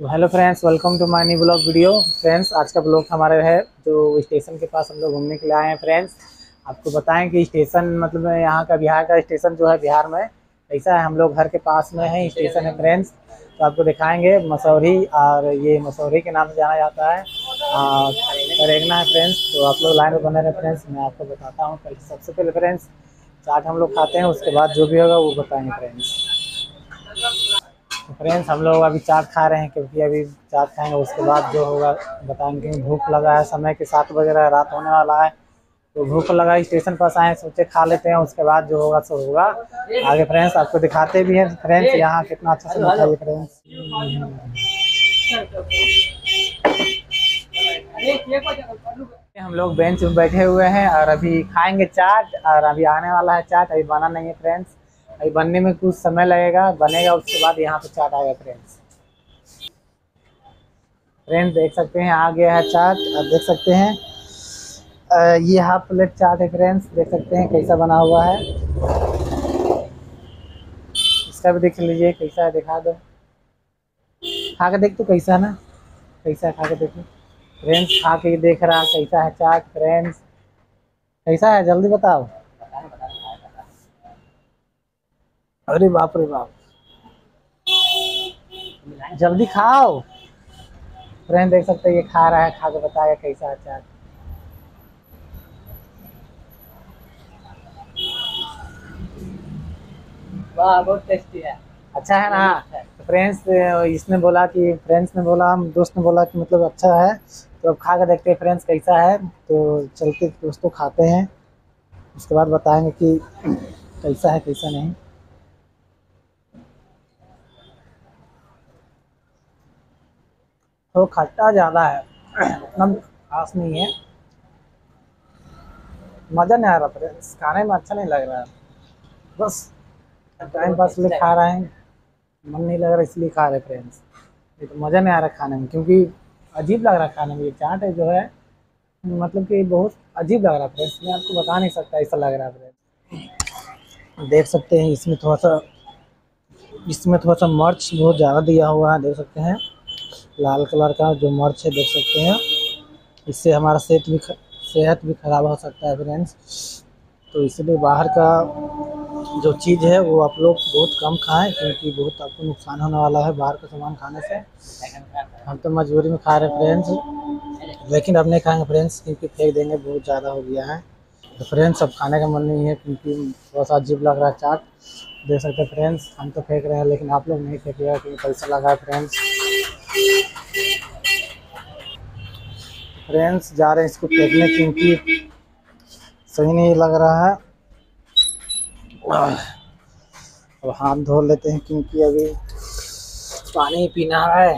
तो hello friends welcome to my new blog video friends, आज का ब्लॉग हमारे है जो स्टेशन के पास हम लोग घूमने के लिए आए हैं फ्रेंड्स। आपको बताएँ कि स्टेशन मतलब यहाँ का, बिहार का स्टेशन जो है बिहार में, ऐसा है, हम लोग घर के पास में है स्टेशन है फ्रेंड्स। तो आपको दिखाएँगे मसौरी और ये मसौरी के नाम से जाना जाता है। रेगना है फ्रेंड्स तो आप लोग लाइन में बने रहे फ्रेंड्स, मैं आपको बताता हूँ सबसे पहले फ्रेंड्स, चाट हम लोग खाते हैं, उसके बाद जो भी होगा वो बताएँगे फ्रेंड्स। फ्रेंड्स हम लोग अभी चाट खा रहे हैं, क्योंकि अभी चाट खाएँगे, उसके बाद जो होगा, बताएँगे। भूख लगा है समय के सात बज रहा है रात होने वाला है तो भूख लगा स्टेशन पास आए सोचे खा लेते हैं, उसके बाद जो होगा, सो होगा। आगे फ्रेंड्स आपको दिखाते भी हैं फ्रेंड्स यहाँ कितना अच्छा से बताइए फ्रेंड्स हम लोग बेंच में बैठे हुए हैं और अभी खाएँगे चाट, और अभी आने वाला है चाट, अभी बना नहीं है फ्रेंड्स अभी बनने में कुछ समय लगेगा बनेगा उसके बाद यहाँ पे चाट आएगा फ्रेंड्स फ्रेंड्स देख सकते हैं आ गया है चाट अब देख सकते हैं। आ, ये हाफ़ प्लेट चाट है फ्रेंड्स देख सकते हैं कैसा बना हुआ है। इसका भी देख लीजिए कैसा है दिखा दो। खा के देख तो कैसा ना? कैसा खा के देखो। फ्रेंड्स खा के देख रहा कैसा है चाट फ्रेंड्स कैसा है जल्दी बताओ। अरे बाप रे बाप। जल्दी खाओ। फ्रेंड देख सकते हैं ये खा रहा है खा के बताएगा कैसा अचार। वाह बहुत टेस्टी है। अच्छा है ना? तो फ्रेंड्स इसने बोला कि फ्रेंड्स ने बोला हम दोस्त ने बोला कि मतलब अच्छा है। तो अब खा के देखते हैं फ्रेंड्स कैसा है। तो चलते दोस्तों खाते हैं। उसके बाद बताएँगे कि कैसा है कैसा नहीं। तो खट्टा ज़्यादा है, उतना खास नहीं है। मज़ा नहीं आ रहा फ्रेंड्स खाने में अच्छा नहीं लग रहा है। बस टाइम पास लिए खा रहे हैं। मन नहीं लग रहा इसलिए खा रहे फ्रेंड्स ये तो मज़ा नहीं आ रहा खाने में, क्योंकि अजीब लग रहा खाने में। ये चाट है जो है मतलब कि बहुत अजीब लग रहा है फ्रेंड्स मैं आपको बता नहीं सकता ऐसा लग रहा है फ्रेंड्स देख सकते हैं, इसमें थोड़ा सा, इसमें थोड़ा सा मर्च बहुत ज़्यादा दिया हुआ है, देख सकते हैं। लाल कलर का जो मर्च है, देख सकते हैं इससे हमारा सेहत भी सेहत भी ख़राब हो सकता है फ्रेंड्स। तो इसलिए बाहर का जो चीज़ है, वो आप लोग बहुत कम खाएँ, क्योंकि बहुत आपको नुकसान होने वाला है बाहर का सामान खाने से। हम तो मजबूरी में खा रहे फ्रेंड्स, लेकिन अब नहीं खाएँगे फ्रेंड्स, क्योंकि फेंक देंगे, बहुत ज़्यादा हो गया है। तो फ्रेंड्स, अब खाने का मन नहीं है, क्योंकि थोड़ा सा अजीब लग रहा है चाट। देख सकते फ्रेंड्स, हम तो फेंक रहे हैं, लेकिन आप लोग नहीं फेंकिएगा क्योंकि पैसा लगा है फ्रेंड्स। फ्रेंड्स जा रहे हैं इसको फेंकने क्योंकि सही नहीं लग रहा है। अब हाथ धो लेते हैं क्योंकि अभी पानी पीना है।